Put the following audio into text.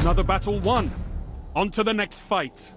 Another battle won. On to the next fight.